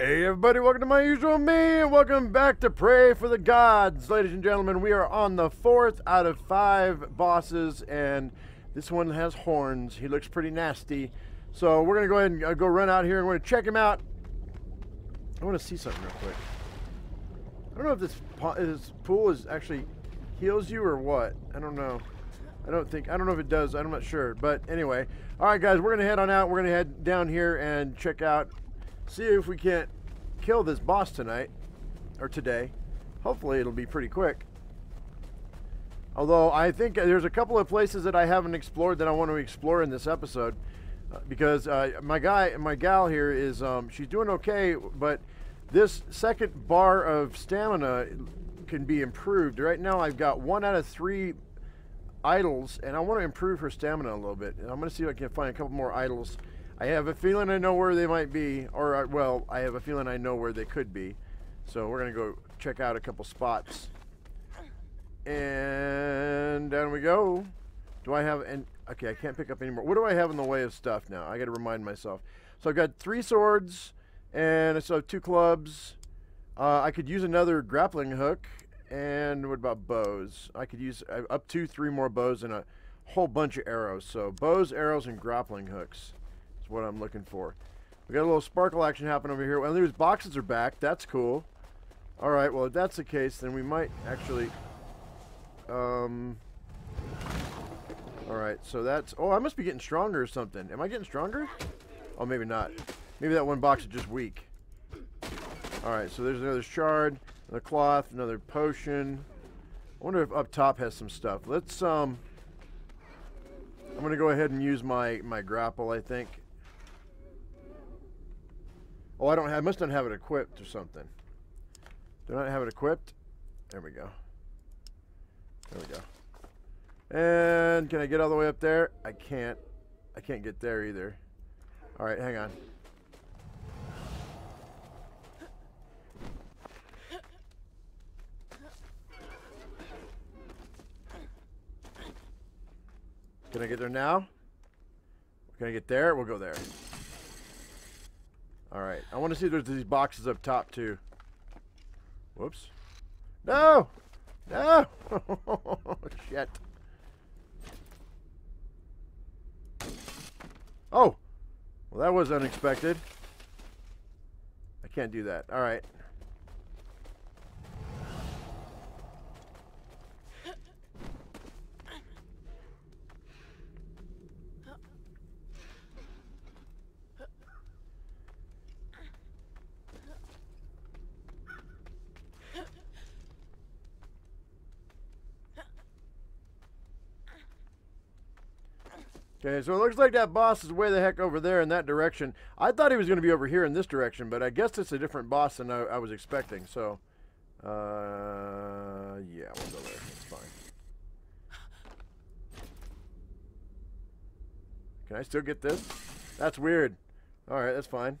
Hey everybody, welcome to my usual me, and welcome back to Praey for the Gods. Ladies and gentlemen, we are on the fourth out of five bosses, and this one has horns. He looks pretty nasty. So we're gonna go ahead and uh, go run out here, and we're gonna check him out. I wanna see something real quick. I don't know if this, this pool is actually heals you or what. I don't know. I don't think, I don't know if it does, I'm not sure. But anyway, all right guys, we're gonna head on out. We're gonna head down here and check out see if we can't kill this boss tonight or today. Hopefully it'll be pretty quick. Although I think there's a couple of places that I haven't explored that I want to explore in this episode uh, because uh, my guy, and my gal here is um, she's doing okay, but this second bar of stamina can be improved. Right now I've got one out of three idols, and I want to improve her stamina a little bit. And I'm going to see if I can find a couple more idols I have a feeling I know where they might be, or uh, well, I have a feeling I know where they could be. So we're gonna go check out a couple spots. And down we go. Do I have and okay? I can't pick up anymore. What do I have in the way of stuff now? I got to remind myself. So I've got three swords, and I still have two clubs. Uh, I could use another grappling hook. And what about bows? I could use uh, up to three more bows and a whole bunch of arrows. So bows, arrows, and grappling hooks what I'm looking for. We got a little sparkle action happening over here. Well, these boxes are back. That's cool. All right. Well, if that's the case, then we might actually. Um. All right. So that's. Oh, I must be getting stronger or something. Am I getting stronger? Oh, maybe not. Maybe that one box is just weak. All right. So there's another shard, another cloth, another potion. I wonder if up top has some stuff. Let's um. I'm gonna go ahead and use my my grapple. I think. Oh, I don't have, I must not have it equipped or something. Do I not have it equipped? There we go. There we go. And can I get all the way up there? I can't. I can't get there either. All right, hang on. Can I get there now? Can I get there? We'll go there. Alright, I want to see if there's these boxes up top too. Whoops. No! No! Shit. Oh! Well, that was unexpected. I can't do that. Alright. Okay, so it looks like that boss is way the heck over there in that direction. I thought he was going to be over here in this direction, but I guess it's a different boss than I, I was expecting. So, uh, yeah, we'll go there. It's fine. Can I still get this? That's weird. All right, that's fine.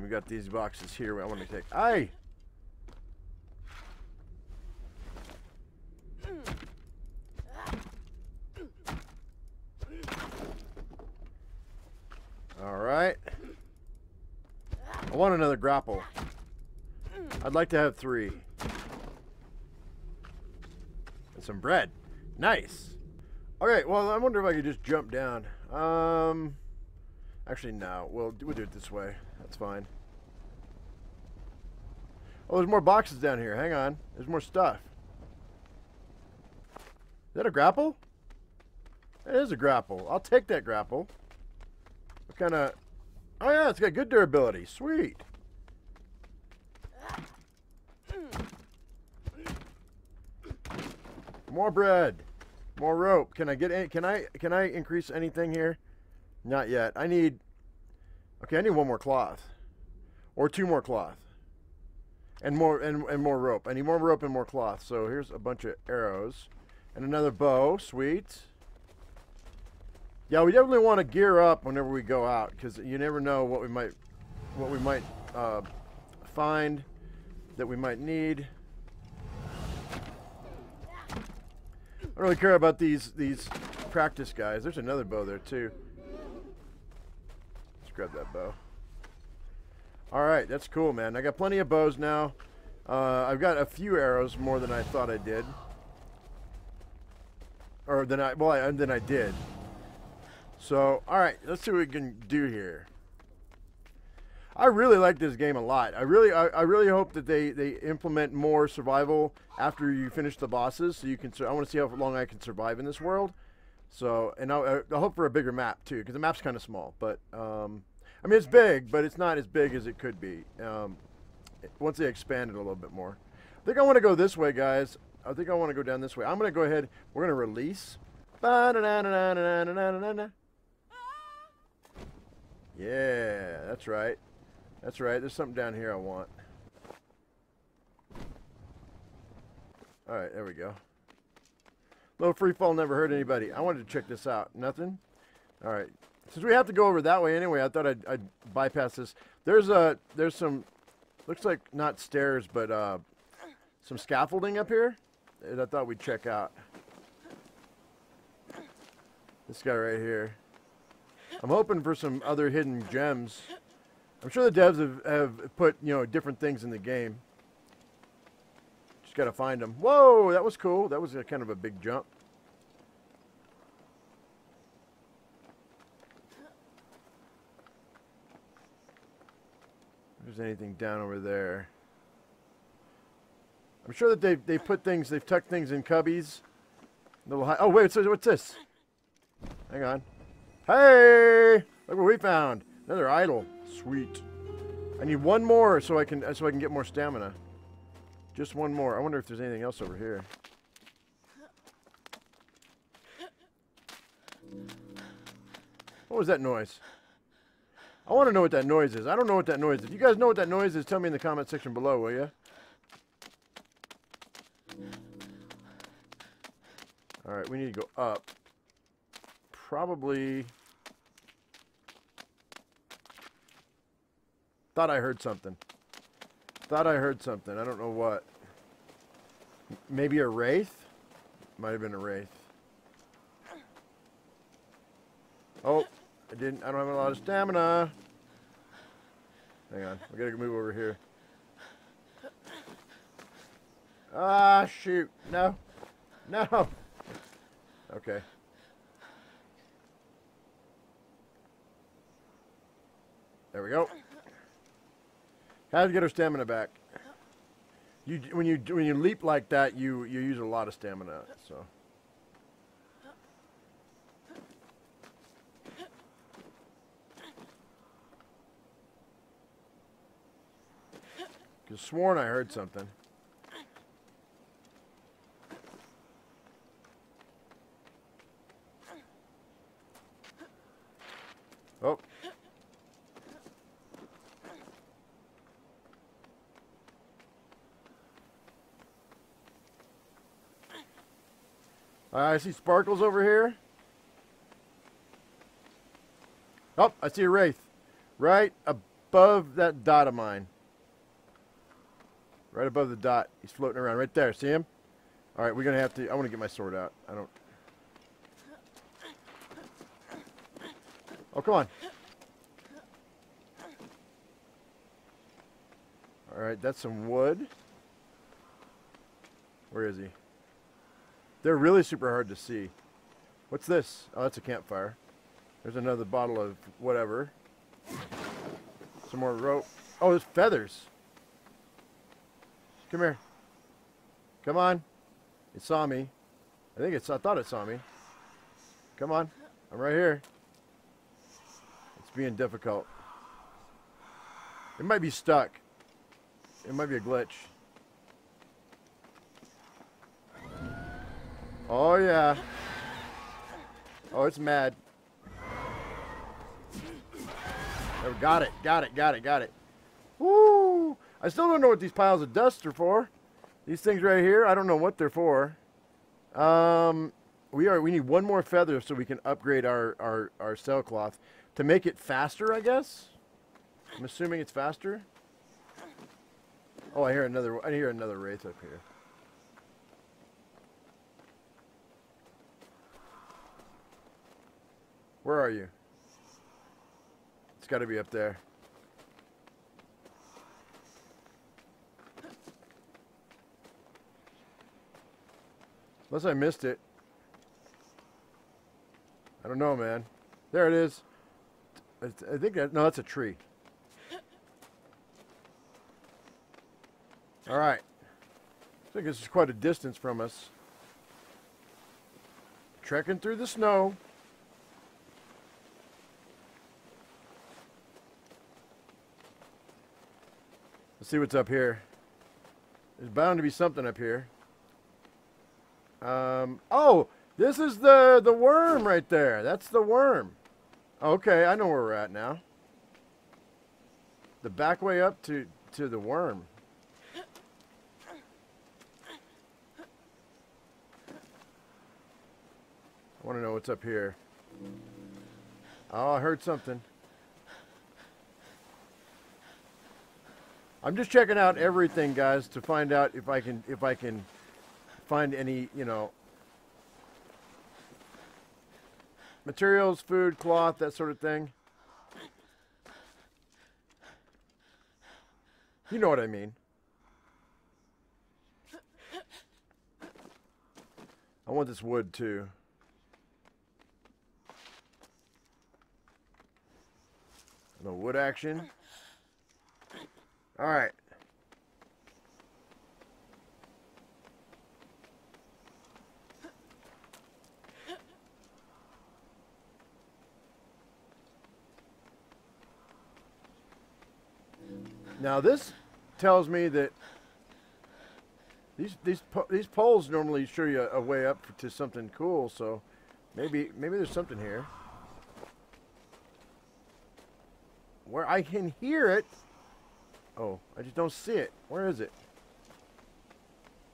We got these boxes here. I want to take. Aye. Alright. I want another grapple. I'd like to have three. And some bread. Nice. Okay, well, I wonder if I could just jump down. Um, Actually, no. We'll, we'll do it this way. That's fine. Oh, there's more boxes down here. Hang on. There's more stuff. Is that a grapple? It is a grapple. I'll take that grapple. Kind of... Oh, yeah, it's got good durability. Sweet. More bread. More rope. Can I get any... Can I, can I increase anything here? Not yet. I need... Okay, I need one more cloth. Or two more cloth. And more and, and more rope. I need more rope and more cloth. So here's a bunch of arrows. And another bow. Sweet. Yeah, we definitely want to gear up whenever we go out because you never know what we might, what we might uh, find that we might need. I don't really care about these these practice, guys. There's another bow there, too. Let's grab that bow. All right, that's cool, man. I got plenty of bows now. Uh, I've got a few arrows more than I thought I did. Or than I, well, I, than I did. So, all right, let's see what we can do here. I really like this game a lot. I really, I, I, really hope that they, they implement more survival after you finish the bosses, so you can. I want to see how long I can survive in this world. So, and I, I hope for a bigger map too, because the map's kind of small. But um, I mean, it's big, but it's not as big as it could be. Um, once they expand it a little bit more. I think I want to go this way, guys. I think I want to go down this way. I'm going to go ahead. We're going to release. Yeah, that's right. That's right. There's something down here I want. Alright, there we go. Low free fall never hurt anybody. I wanted to check this out. Nothing? Alright. Since we have to go over that way anyway, I thought I'd, I'd bypass this. There's a, there's some, looks like not stairs, but uh, some scaffolding up here that I thought we'd check out. This guy right here. I'm hoping for some other hidden gems. I'm sure the devs have, have put, you know, different things in the game. Just got to find them. Whoa, that was cool. That was a, kind of a big jump. If there's anything down over there. I'm sure that they they put things, they've tucked things in cubbies. Little high. Oh wait, so what's this? Hang on. Hey, look what we found. Another idol. Sweet. I need one more so I can so I can get more stamina. Just one more. I wonder if there's anything else over here. What was that noise? I want to know what that noise is. I don't know what that noise is. If you guys know what that noise is, tell me in the comment section below, will you? Alright, we need to go up. Probably... Thought I heard something. Thought I heard something. I don't know what. Maybe a wraith? Might have been a wraith. Oh, I didn't. I don't have a lot of stamina. Hang on. We gotta move over here. Ah, shoot. No. No. Okay. There we go. How to get her stamina back? You when you when you leap like that, you you use a lot of stamina. So. Cause sworn I heard something. I see sparkles over here. Oh, I see a wraith. Right above that dot of mine. Right above the dot. He's floating around right there. See him? All right, we're going to have to... I want to get my sword out. I don't... Oh, come on. All right, that's some wood. Where is he? They're really super hard to see. What's this? Oh, that's a campfire. There's another bottle of whatever. Some more rope. Oh, there's feathers. Come here. Come on. It saw me. I think it's, I thought it saw me. Come on. I'm right here. It's being difficult. It might be stuck. It might be a glitch. Oh, yeah. Oh, it's mad. Oh, got it, got it, got it, got it. Woo! I still don't know what these piles of dust are for. These things right here, I don't know what they're for. Um, we are. We need one more feather so we can upgrade our our our sailcloth to make it faster. I guess. I'm assuming it's faster. Oh, I hear another. I hear another wraith up here. Where are you? It's got to be up there. Unless I missed it. I don't know, man. There it is. I think that, no, that's a tree. All right. I think this is quite a distance from us. Trekking through the snow. Let's see what's up here. There's bound to be something up here. Um, oh, this is the, the worm right there. That's the worm. Okay, I know where we're at now. The back way up to, to the worm. I want to know what's up here. Oh, I heard something. I'm just checking out everything, guys, to find out if I can if I can find any, you know, materials, food, cloth, that sort of thing. You know what I mean. I want this wood too. No wood action. All right. Now this tells me that these these these poles normally show you a, a way up to something cool. So maybe maybe there's something here where I can hear it. Oh, I just don't see it. Where is it?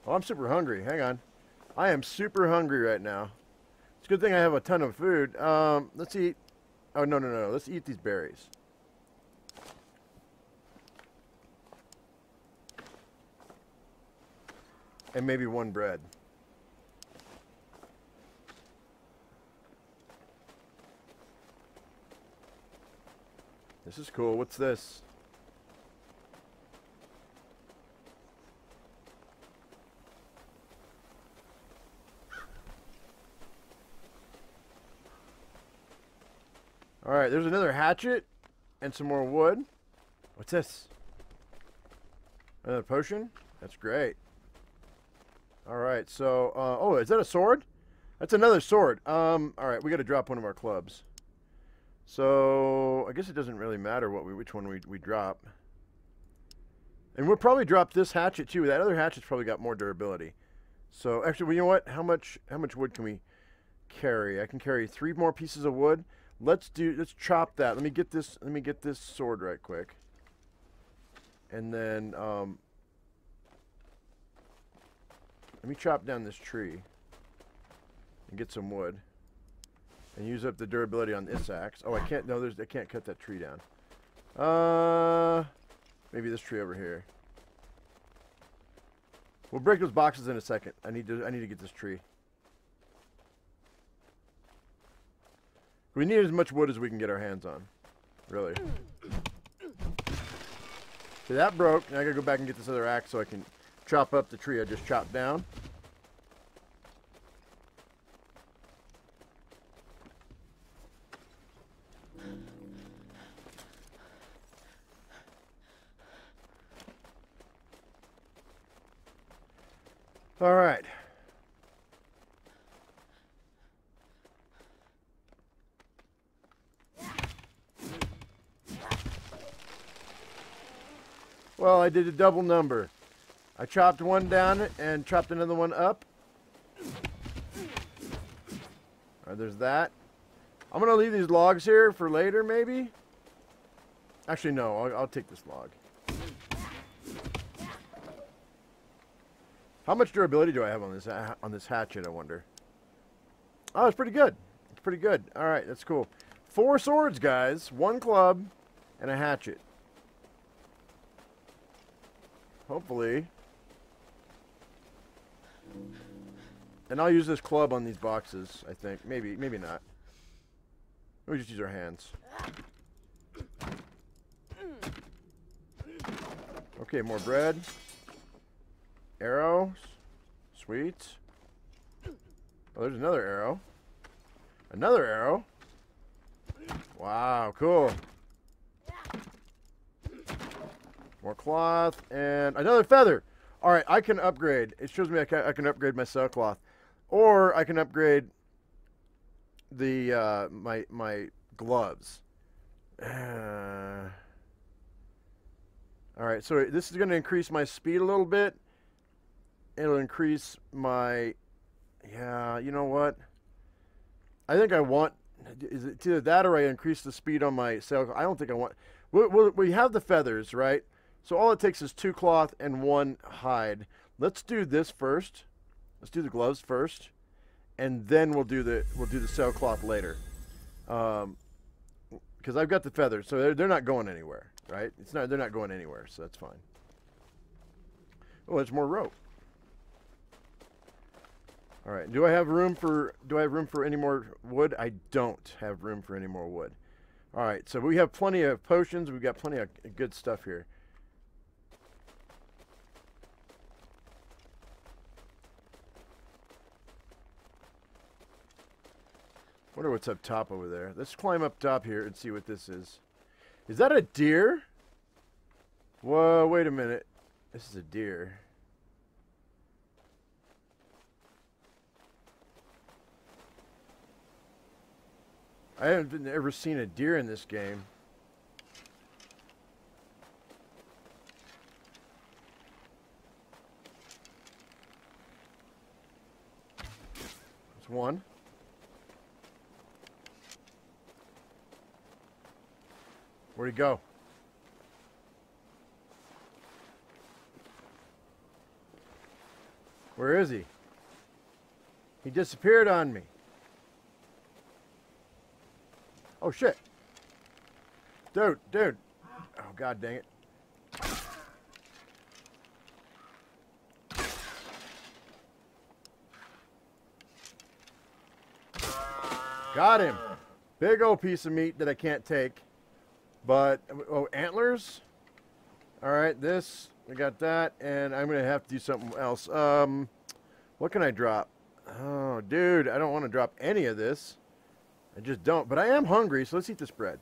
Oh, I'm super hungry. Hang on. I am super hungry right now. It's a good thing I have a ton of food. Um, let's eat. Oh, no, no, no. Let's eat these berries. And maybe one bread. This is cool. What's this? Alright, there's another hatchet and some more wood. What's this? Another potion? That's great. Alright, so, uh, oh, is that a sword? That's another sword. Um, alright, we gotta drop one of our clubs. So, I guess it doesn't really matter what we, which one we, we drop. And we'll probably drop this hatchet too. That other hatchet's probably got more durability. So, actually, well, you know what? How much, how much wood can we carry? I can carry three more pieces of wood. Let's do, let's chop that. Let me get this, let me get this sword right quick. And then, um, let me chop down this tree and get some wood and use up the durability on this axe. Oh, I can't. No, there's. I can't cut that tree down. Uh, maybe this tree over here. We'll break those boxes in a second. I need to. I need to get this tree. We need as much wood as we can get our hands on. Really. See, that broke. Now I gotta go back and get this other axe so I can chop up the tree I just chopped down. All right. Well, I did a double number. I chopped one down and chopped another one up. Alright, there's that. I'm going to leave these logs here for later, maybe. Actually, no. I'll, I'll take this log. How much durability do I have on this on this hatchet, I wonder? Oh, it's pretty good. It's pretty good. All right, that's cool. Four swords, guys. One club and a hatchet. Hopefully and I'll use this club on these boxes, I think. Maybe, maybe not. We just use our hands. Okay, more bread. Arrows. Sweet. Oh, there's another arrow. Another arrow. Wow, cool. More cloth and another feather. All right, I can upgrade. It shows me I can, I can upgrade my sailcloth, or I can upgrade the uh, my my gloves. Uh, all right, so this is going to increase my speed a little bit. It'll increase my, yeah, you know what? I think I want, is it either that or I increase the speed on my sail. I don't think I want, we, we, we have the feathers, right? So all it takes is two cloth and one hide. Let's do this first. Let's do the gloves first, and then we'll do the we'll do the sailcloth later. Um, because I've got the feathers, so they're, they're not going anywhere, right? It's not they're not going anywhere, so that's fine. Oh, there's more rope. All right. Do I have room for do I have room for any more wood? I don't have room for any more wood. All right. So we have plenty of potions. We've got plenty of good stuff here. Wonder what's up top over there. Let's climb up top here and see what this is. Is that a deer? Whoa, wait a minute. This is a deer. I haven't ever seen a deer in this game. It's one. Where'd he go? Where is he? He disappeared on me. Oh shit. Dude, dude. Oh god dang it. Got him. Big old piece of meat that I can't take. But, oh, antlers? All right, this, I got that, and I'm going to have to do something else. Um, what can I drop? Oh, dude, I don't want to drop any of this. I just don't. But I am hungry, so let's eat this bread.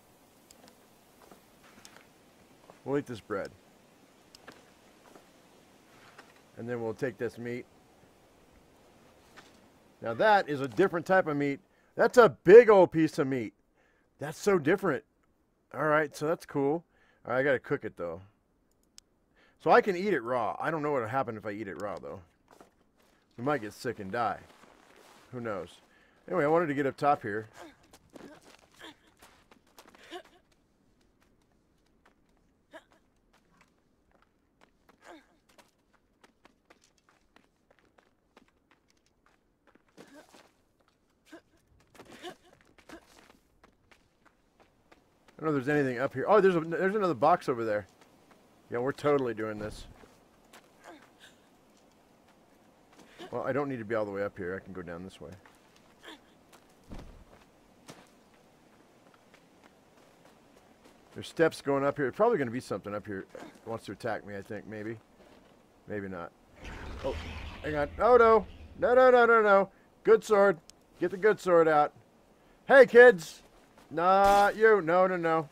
We'll eat this bread. And then we'll take this meat. Now that is a different type of meat. That's a big old piece of meat. That's so different. All right, so that's cool. I got to cook it, though. So I can eat it raw. I don't know what will happen if I eat it raw, though. We might get sick and die. Who knows? Anyway, I wanted to get up top here. Don't know if there's anything up here. Oh, there's a, there's another box over there. Yeah, we're totally doing this. Well, I don't need to be all the way up here. I can go down this way. There's steps going up here. Probably going to be something up here wants to attack me, I think. Maybe. Maybe not. Oh, hang on. Oh, no. No, no, no, no, no. Good sword. Get the good sword out. Hey, kids. Not you. No, no, no.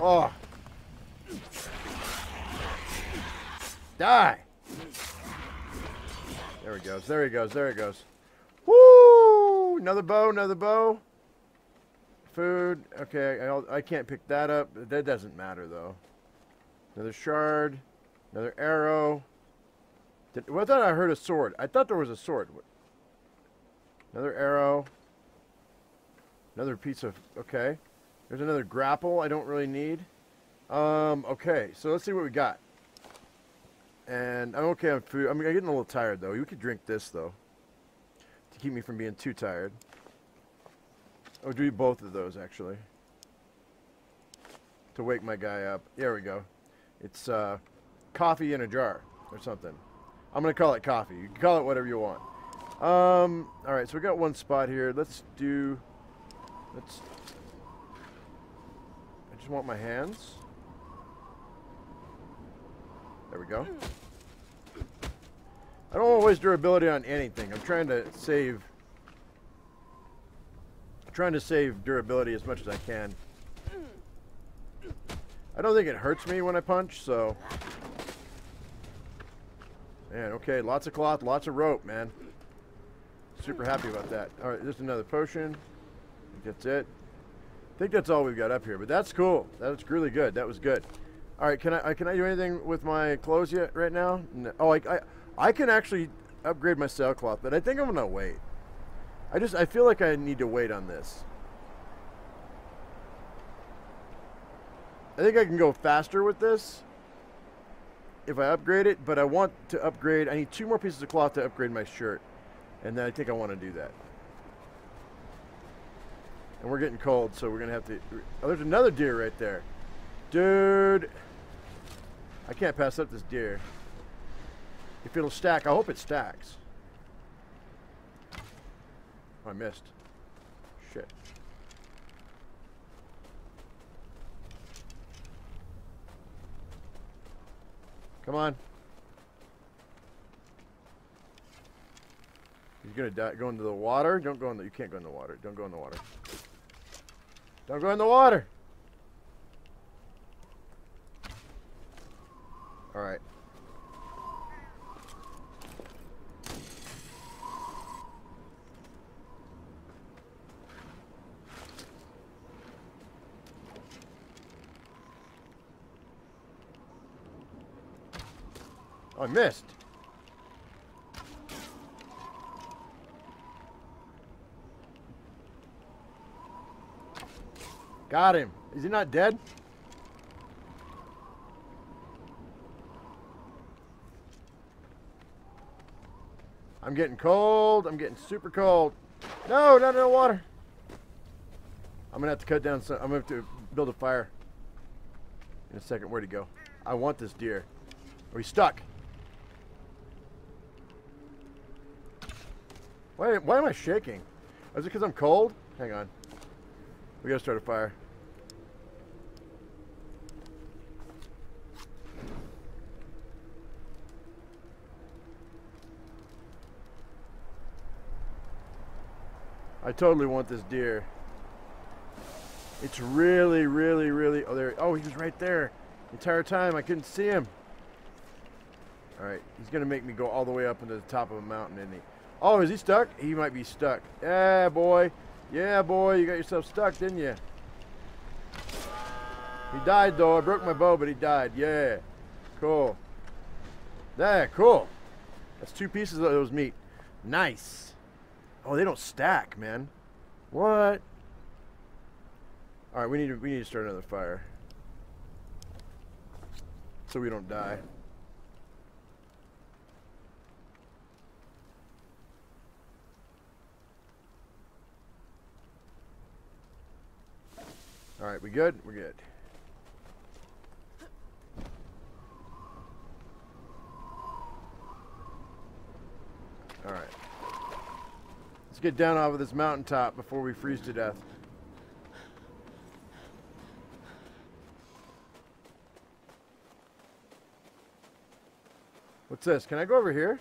Oh. Die. There he goes. There he goes. There he goes. Woo! Another bow. Another bow. Food. Okay, I'll, I can't pick that up. That doesn't matter, though. Another shard. Another arrow. Did, well, I thought I heard a sword. I thought there was a sword. Another arrow. Another piece of... Okay. There's another grapple I don't really need. Um, okay, so let's see what we got. And I'm okay on food. I'm getting a little tired, though. You could drink this, though. To keep me from being too tired. Oh, do both of those, actually. To wake my guy up. There we go. It's uh, coffee in a jar or something. I'm going to call it coffee. You can call it whatever you want. Um, all right, so we got one spot here. Let's do, let's, I just want my hands. There we go. I don't waste durability on anything. I'm trying to save, I'm trying to save durability as much as I can. I don't think it hurts me when I punch, so. Man, okay, lots of cloth, lots of rope, man. Super happy about that. All right, there's another potion. that's it. I think that's all we've got up here, but that's cool. That's really good. That was good. All right, can I uh, can I do anything with my clothes yet right now? No. Oh, I, I I can actually upgrade my sailcloth, but I think I'm gonna wait. I just I feel like I need to wait on this. I think I can go faster with this if I upgrade it, but I want to upgrade. I need two more pieces of cloth to upgrade my shirt, and then I think I want to do that. And we're getting cold, so we're gonna have to. Oh, there's another deer right there, dude. I can't pass up this deer. If it'll stack, I hope it stacks. Oh, I missed. Shit. Come on. He's gonna die. Go into the water. Don't go in the. You can't go in the water. Don't go in the water. Don't go in the water. All right. I missed. Got him. Is he not dead? I'm getting cold. I'm getting super cold. No, not in the water. I'm gonna have to cut down some. I'm gonna have to build a fire in a second. Where'd he go? I want this deer. Are we stuck? Why, why am I shaking? Is it because I'm cold? Hang on. We gotta start a fire. I totally want this deer. It's really, really, really. Oh, there. Oh, he was right there. The entire time I couldn't see him. All right, he's gonna make me go all the way up into the top of a mountain, isn't he? Oh, is he stuck? He might be stuck. Yeah, boy. Yeah, boy. You got yourself stuck, didn't you? He died, though. I broke my bow, but he died. Yeah. Cool. Yeah, cool. That's two pieces of those meat. Nice. Oh, they don't stack, man. What? All right, we need to we need to start another fire, so we don't die. All right, we good? We're good. All right. Let's get down off of this mountaintop before we freeze to death. What's this? Can I go over here?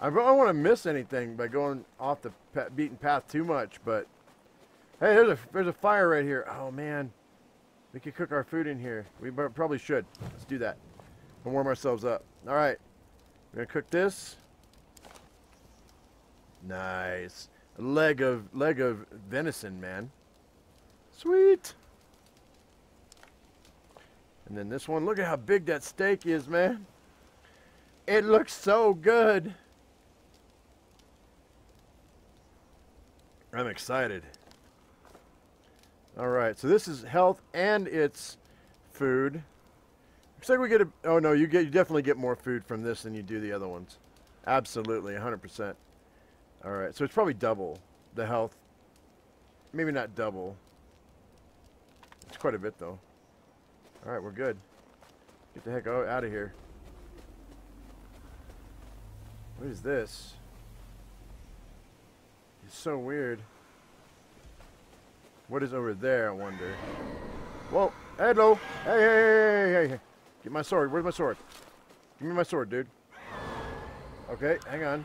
I don't want to miss anything by going off the beaten path too much, but Hey, there's a there's a fire right here. Oh man, we could cook our food in here. We probably should. Let's do that and warm ourselves up. All right, we're gonna cook this. Nice, a leg of leg of venison, man. Sweet. And then this one, look at how big that steak is, man. It looks so good. I'm excited. All right, so this is health and it's food. Looks like we get a, oh no, you get, you definitely get more food from this than you do the other ones. Absolutely, 100%. All right, so it's probably double the health. Maybe not double. It's quite a bit though. All right, we're good. Get the heck out of here. What is this? It's so weird. What is over there, I wonder? Whoa, hello. Hey, hey, hey, hey, hey. Get my sword. Where's my sword? Give me my sword, dude. Okay, hang on.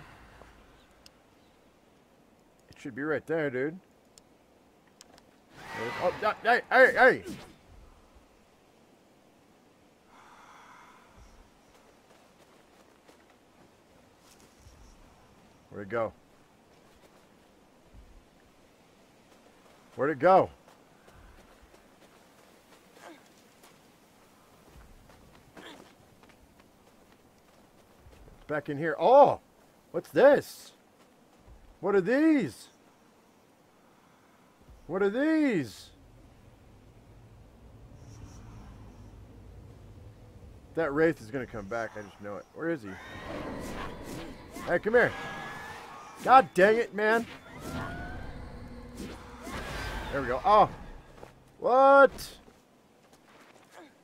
It should be right there, dude. Oh, hey, hey, hey! Where'd it go? Where'd it go? Back in here. Oh! What's this? What are these? What are these? That Wraith is going to come back. I just know it. Where is he? Hey, come here. God dang it, man. There we go. Oh. What?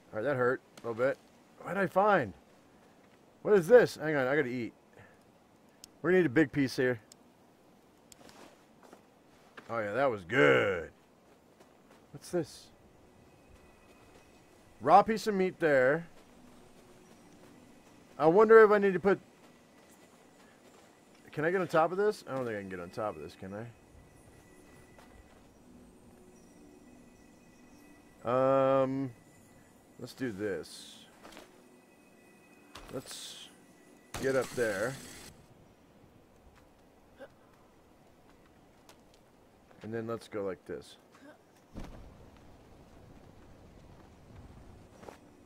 Alright, that hurt a little bit. What did I find? What is this? Hang on, I gotta eat. We're gonna need a big piece here. Oh yeah, that was good. What's this? Raw piece of meat there. I wonder if I need to put... Can I get on top of this? I don't think I can get on top of this, can I? Um, let's do this. Let's get up there. And then let's go like this.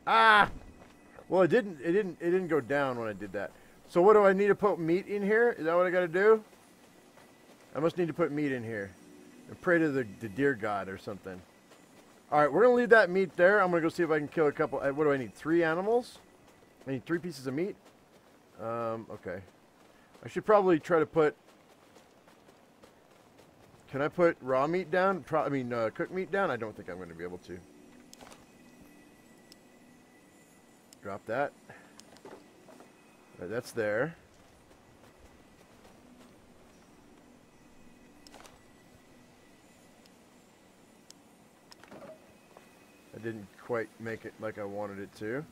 Ah! Well, it didn't. It didn't. It didn't go down when I did that. So what do I need to put meat in here? Is that what I got to do? I must need to put meat in here and pray to the, the deer god or something. All right, we're gonna leave that meat there. I'm gonna go see if I can kill a couple. Uh, what do I need? Three animals? I need three pieces of meat. Um, okay. I should probably try to put can I put raw meat down? Pro I mean, uh, cooked meat down? I don't think I'm going to be able to. Drop that. Right, that's there. Didn't quite make it like I wanted it to.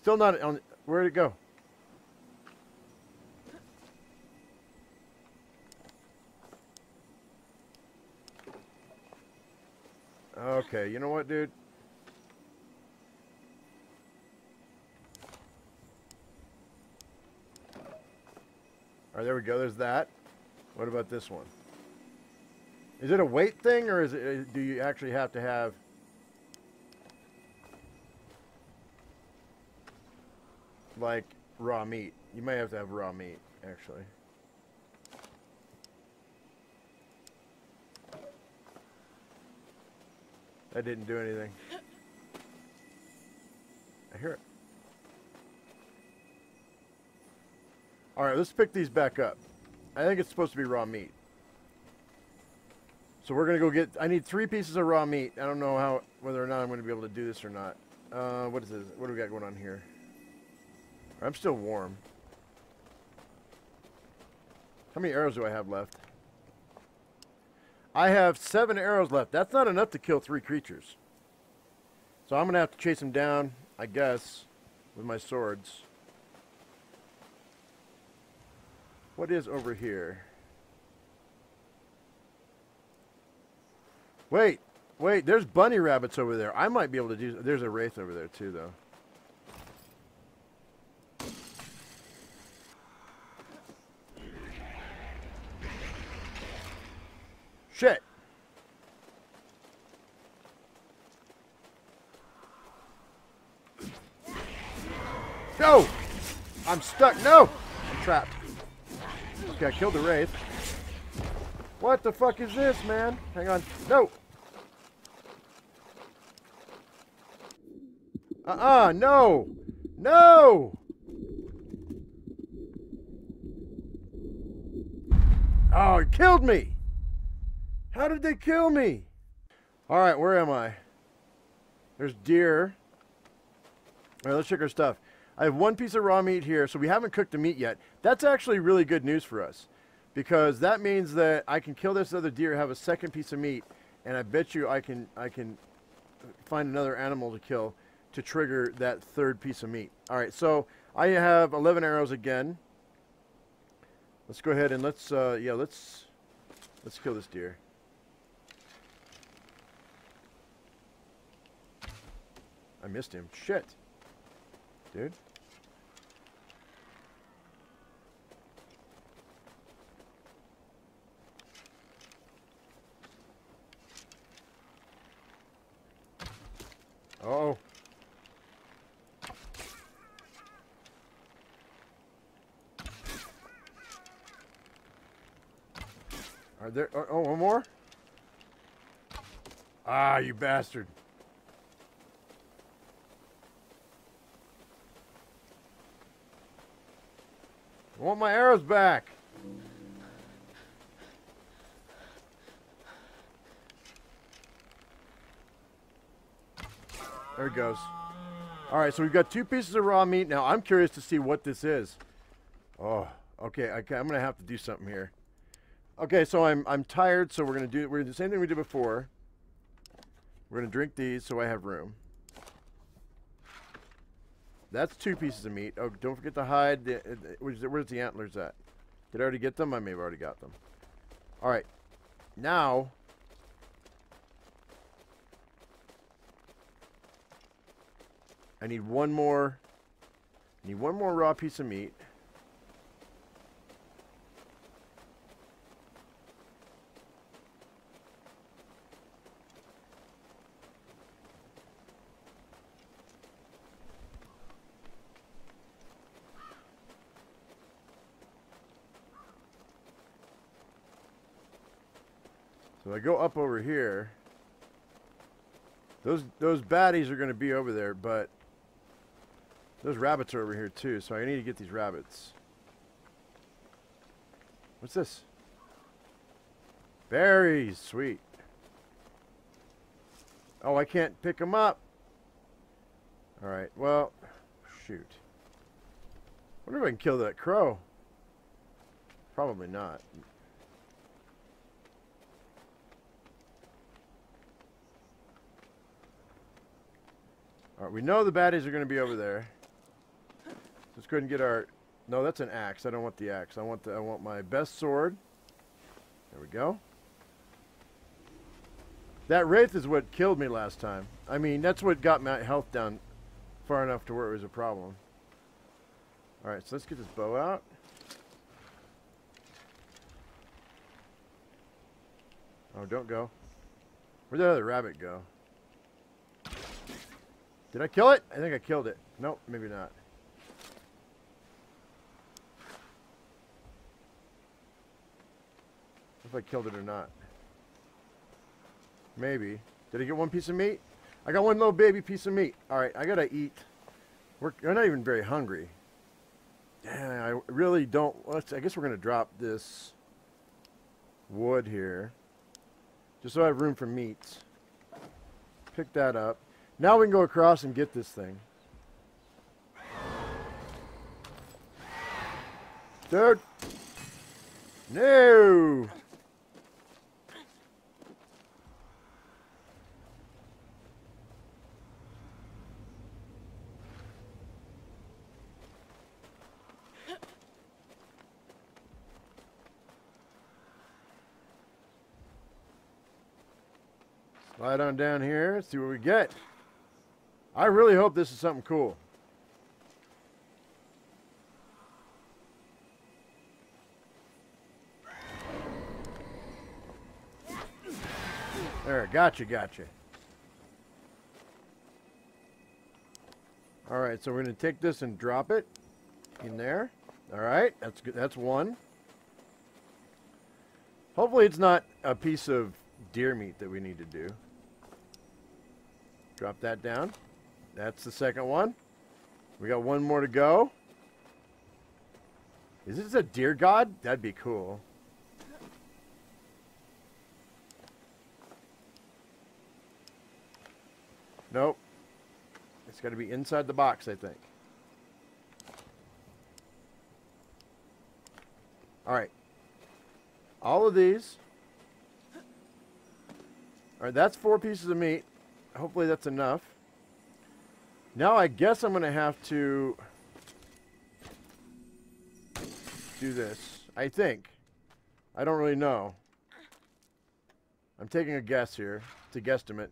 Still not on. Where'd it go? Okay, you know what, dude? Alright, there we go. There's that. What about this one? Is it a weight thing, or is it? Uh, do you actually have to have? like raw meat. You may have to have raw meat, actually. That didn't do anything. I hear it. Alright, let's pick these back up. I think it's supposed to be raw meat. So we're going to go get... I need three pieces of raw meat. I don't know how whether or not I'm going to be able to do this or not. Uh, what is this? What do we got going on here? I'm still warm. How many arrows do I have left? I have seven arrows left. That's not enough to kill three creatures. So I'm going to have to chase them down, I guess, with my swords. What is over here? Wait, wait, there's bunny rabbits over there. I might be able to do... There's a wraith over there, too, though. Shit. No! I'm stuck. No! I'm trapped. Okay, I killed the Wraith. What the fuck is this, man? Hang on. No! Uh-uh, no! No! Oh, it killed me! How did they kill me? All right, where am I? There's deer. All right, let's check our stuff. I have one piece of raw meat here, so we haven't cooked the meat yet. That's actually really good news for us because that means that I can kill this other deer, have a second piece of meat, and I bet you I can I can find another animal to kill to trigger that third piece of meat. All right, so I have 11 arrows again. Let's go ahead and let's uh, yeah let's let's kill this deer. I missed him. Shit. Dude. Oh. Are there? Oh, oh, one more? Ah, you bastard. I want my arrows back. There it goes. All right, so we've got two pieces of raw meat. Now, I'm curious to see what this is. Oh, okay, okay I'm to have to do something here. Okay, so I'm, I'm tired, so we're to do we're gonna do the same thing we did before. We're to drink these so I have room. That's two pieces of meat. Oh, don't forget to hide. The, uh, where's, the, where's the antlers at? Did I already get them? I may have already got them. All right. Now, I need one more. I need one more raw piece of meat. So I go up over here. Those those baddies are going to be over there, but those rabbits are over here too, so I need to get these rabbits. What's this? Berries, sweet. Oh, I can't pick them up. All right, well, shoot. wonder if I can kill that crow. Probably not. All right, we know the baddies are going to be over there. Let's go ahead and get our... No, that's an axe. I don't want the axe. I want the, I want my best sword. There we go. That wraith is what killed me last time. I mean, that's what got my health down far enough to where it was a problem. All right, so let's get this bow out. Oh, don't go. Where'd that other rabbit go? Did I kill it? I think I killed it. Nope, maybe not. If I killed it or not. Maybe. Did I get one piece of meat? I got one little baby piece of meat. Alright, I gotta eat. We're, we're not even very hungry. Damn, I really don't... Let's, I guess we're gonna drop this wood here. Just so I have room for meat. Pick that up. Now we can go across and get this thing. Dude. No. Slide on down here, see what we get. I really hope this is something cool. There, gotcha, gotcha. All right, so we're to take this and drop it in there. All right, that's good. That's one. Hopefully it's not a piece of deer meat that we need to do. Drop that down. That's the second one. We got one more to go. Is this a deer god? That'd be cool. Nope. It's got to be inside the box, I think. All right. All of these. All right, that's four pieces of meat. Hopefully that's enough. Now I guess I'm going to have to do this. I think. I don't really know. I'm taking a guess here. It's a guesstimate.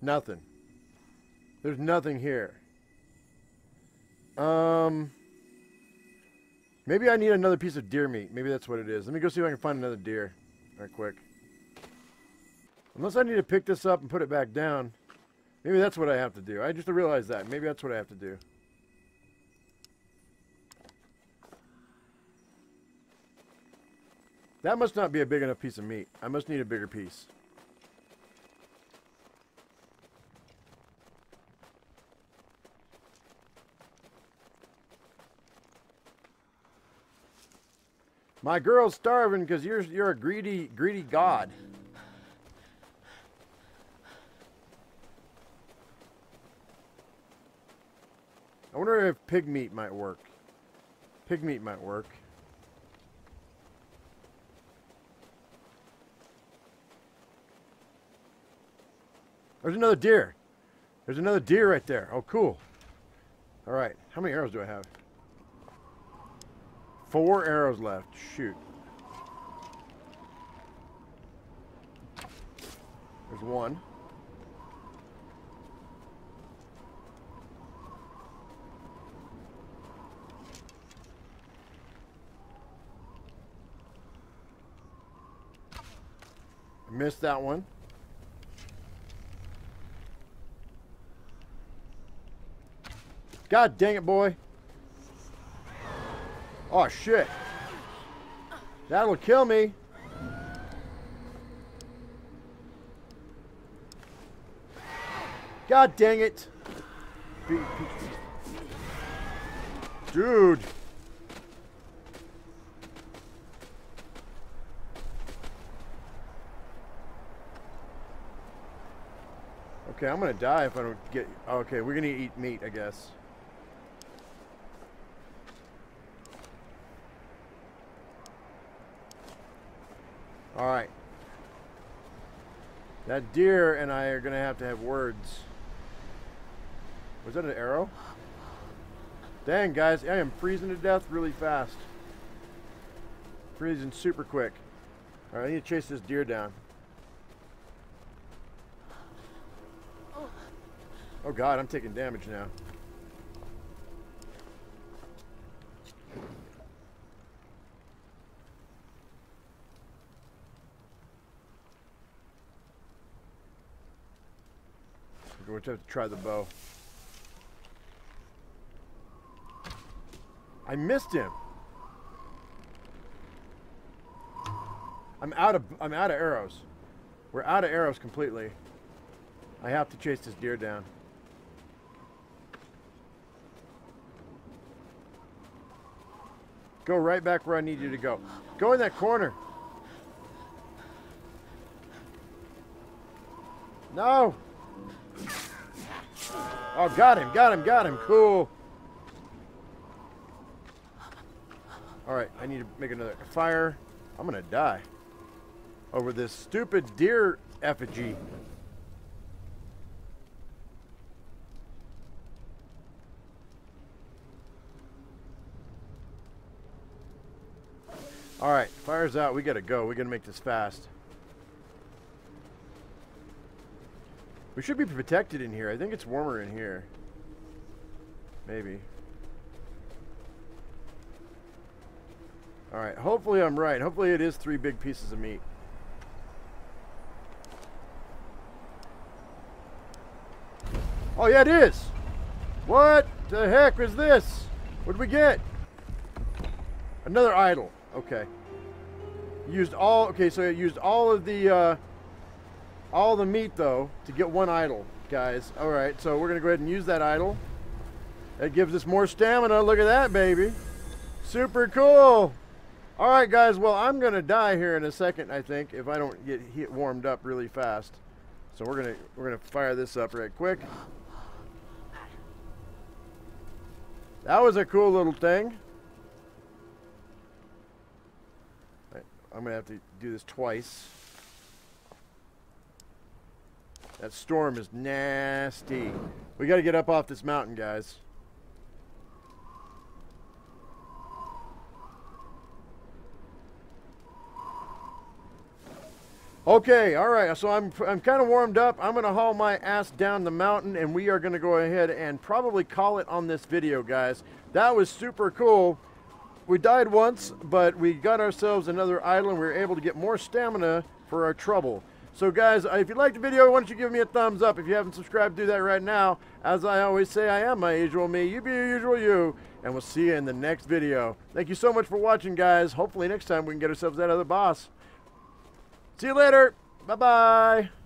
Nothing. There's nothing here. Um, maybe I need another piece of deer meat. Maybe that's what it is. Let me go see if I can find another deer. Right quick. Unless I need to pick this up and put it back down. Maybe that's what I have to do. I just realized that. Maybe that's what I have to do. That must not be a big enough piece of meat. I must need a bigger piece. My girl's starving because you're you're a greedy greedy god. I wonder if pig meat might work. Pig meat might work. There's another deer. There's another deer right there. Oh, cool. All right. How many arrows do I have? Four arrows left. Shoot. There's one. Missed that one. God dang it, boy. Oh, shit. That'll kill me. God dang it. Dude. Okay, I'm gonna die if I don't get... Okay, we're gonna eat meat, I guess. All right. That deer and I are going to have to have words. Was that an arrow? Dang, guys, I am freezing to death really fast. Freezing super quick. All right, I need to chase this deer down. Oh God, I'm taking damage now. To have to try the bow. I missed him. I'm out of I'm out of arrows. We're out of arrows completely. I have to chase this deer down. Go right back where I need you to go. Go in that corner. No. Oh, got him, got him, got him. Cool. All right, I need to make another fire. I'm going to die over this stupid deer effigy. All right, fire's out. We got to go. We got to make this fast. We should be protected in here. I think it's warmer in here. Maybe. Alright, hopefully I'm right. Hopefully it is three big pieces of meat. Oh yeah, it is! What the heck is this? What did we get? Another idol. Okay. Used all, okay, so it used all of the, uh, all the meat though to get one idol, guys. All right, so we're gonna go ahead and use that idol. That gives us more stamina. Look at that, baby. Super cool. All right, guys. Well, I'm gonna die here in a second, I think, if I don't get warmed up really fast. So we're gonna we're gonna fire this up right quick. That was a cool little thing. I'm gonna have to do this twice. That storm is nasty. We got to get up off this mountain, guys. Okay, all right. So I'm I'm kind of warmed up. I'm going to haul my ass down the mountain, and we are going to go ahead and probably call it on this video, guys. That was super cool. We died once, but we got ourselves another island. We were able to get more stamina for our trouble. So guys, uh, if you liked the video, why don't you give me a thumbs up. If you haven't subscribed, do that right now. As I always say, I am my usual me. You be your usual you. And we'll see you in the next video. Thank you so much for watching, guys. Hopefully next time we can get ourselves that other boss. See you later. Bye-bye.